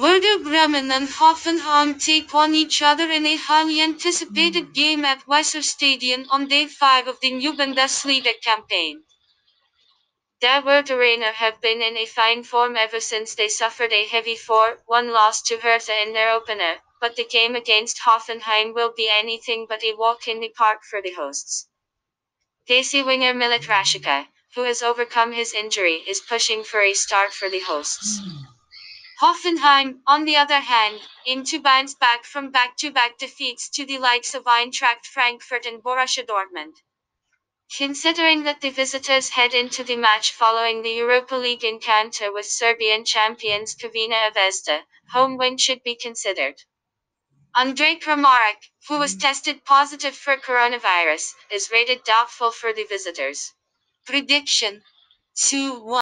Werder Bremen and Hoffenheim take on each other in a highly anticipated mm. game at Weserstadion on day 5 of the new Bundesliga campaign. Der Werder have been in a fine form ever since they suffered a heavy 4-1 loss to Hertha in their opener, but the game against Hoffenheim will be anything but a walk in the park for the hosts. Pacey winger Milot Rashica, who has overcome his injury, is pushing for a start for the hosts. Mm. Hoffenheim, on the other hand, aim to bounce back from back-to-back defeats to the likes of Eintracht Frankfurt and Borussia Dortmund. Considering that the visitors head into the match following the Europa League encounter with Serbian champions Crvena Zvezda, home win should be considered. Andrej Kramaric, who was tested positive for coronavirus, is rated doubtful for the visitors. Prediction 2 1.